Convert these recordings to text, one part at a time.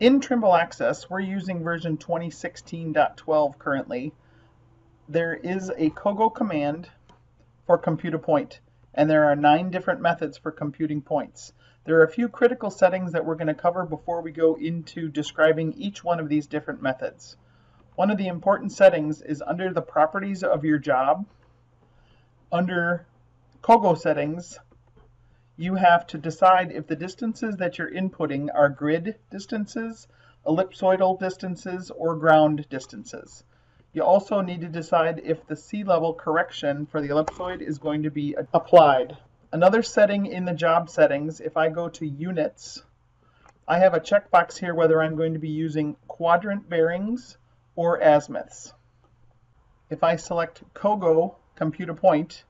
In Trimble Access, we're using version 2016.12 currently. There is a COGO command for compute a point, and there are nine different methods for computing points. There are a few critical settings that we're going to cover before we go into describing each one of these different methods. One of the important settings is under the properties of your job, under COGO settings, you have to decide if the distances that you're inputting are grid distances, ellipsoidal distances, or ground distances. You also need to decide if the sea level correction for the ellipsoid is going to be applied. Another setting in the job settings, if I go to units, I have a checkbox here whether I'm going to be using quadrant bearings or azimuths. If I select COGO, compute a point,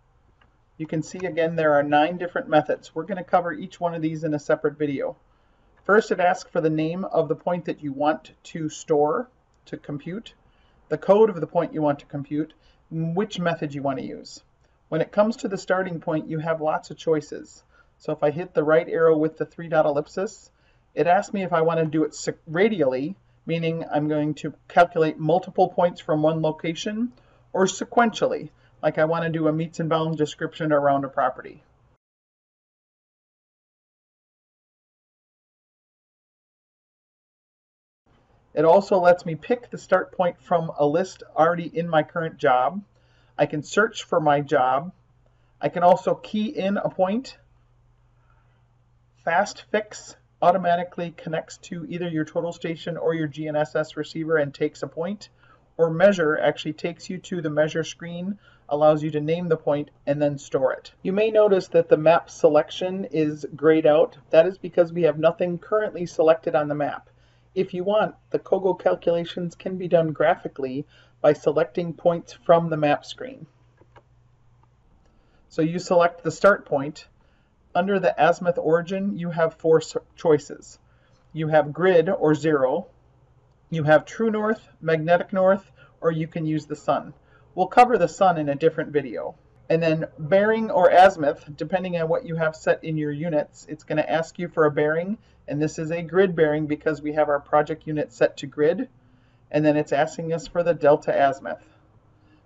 you can see again there are nine different methods. We're going to cover each one of these in a separate video. First it asks for the name of the point that you want to store, to compute, the code of the point you want to compute, which method you want to use. When it comes to the starting point you have lots of choices. So if I hit the right arrow with the three dot ellipsis, it asks me if I want to do it radially, meaning I'm going to calculate multiple points from one location, or sequentially, like I want to do a metes and bounds description around a property. It also lets me pick the start point from a list already in my current job. I can search for my job. I can also key in a point. Fast Fix automatically connects to either your total station or your GNSS receiver and takes a point or measure actually takes you to the measure screen, allows you to name the point, and then store it. You may notice that the map selection is grayed out. That is because we have nothing currently selected on the map. If you want, the COGO calculations can be done graphically by selecting points from the map screen. So you select the start point. Under the azimuth origin, you have four choices. You have grid or zero, you have true north, magnetic north, or you can use the sun. We'll cover the sun in a different video. And then bearing or azimuth, depending on what you have set in your units, it's going to ask you for a bearing. And this is a grid bearing because we have our project unit set to grid. And then it's asking us for the delta azimuth.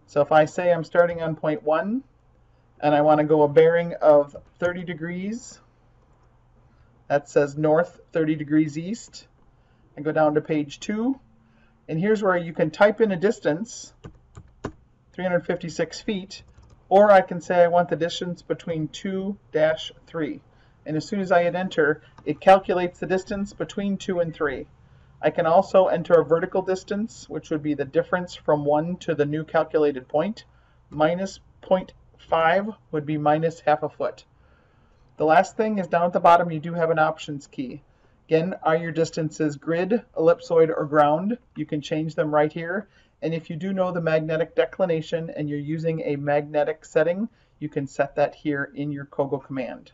So if I say I'm starting on point 1 and I want to go a bearing of 30 degrees, that says north 30 degrees east. I go down to page 2, and here's where you can type in a distance, 356 feet, or I can say I want the distance between 2 dash 3. And as soon as I hit enter, it calculates the distance between 2 and 3. I can also enter a vertical distance, which would be the difference from 1 to the new calculated point. Minus 0.5 would be minus half a foot. The last thing is down at the bottom, you do have an options key. Again, are your distances grid, ellipsoid, or ground? You can change them right here. And if you do know the magnetic declination and you're using a magnetic setting, you can set that here in your COGO command.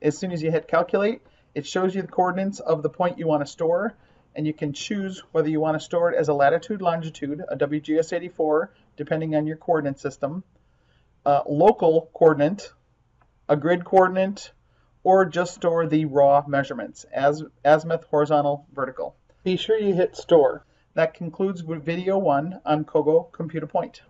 As soon as you hit calculate, it shows you the coordinates of the point you want to store, and you can choose whether you want to store it as a latitude, longitude, a WGS84, depending on your coordinate system, a local coordinate, a grid coordinate, or just store the raw measurements, as azimuth, horizontal, vertical. Be sure you hit store. That concludes video one on COGO Compute a Point.